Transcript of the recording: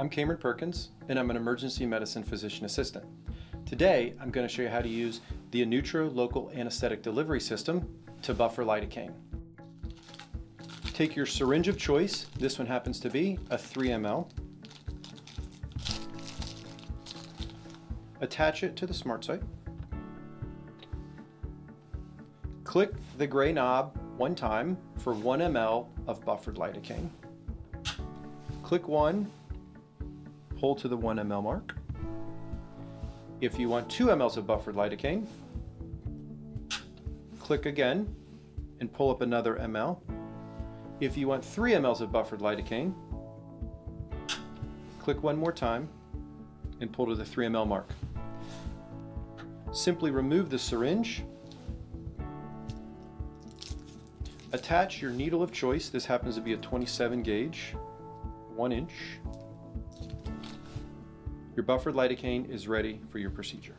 I'm Cameron Perkins, and I'm an emergency medicine physician assistant. Today, I'm going to show you how to use the Anutra Local Anesthetic Delivery System to buffer lidocaine. Take your syringe of choice, this one happens to be a 3 ml. Attach it to the smart site. Click the gray knob one time for 1 ml of buffered lidocaine. Click 1, hold to the 1 ml mark. If you want 2 mLs of buffered lidocaine, click again and pull up another ml. If you want 3 mLs of buffered lidocaine, click one more time and pull to the 3 ml mark. Simply remove the syringe, attach your needle of choice, this happens to be a 27 gauge, 1 inch. Your buffered lidocaine is ready for your procedure.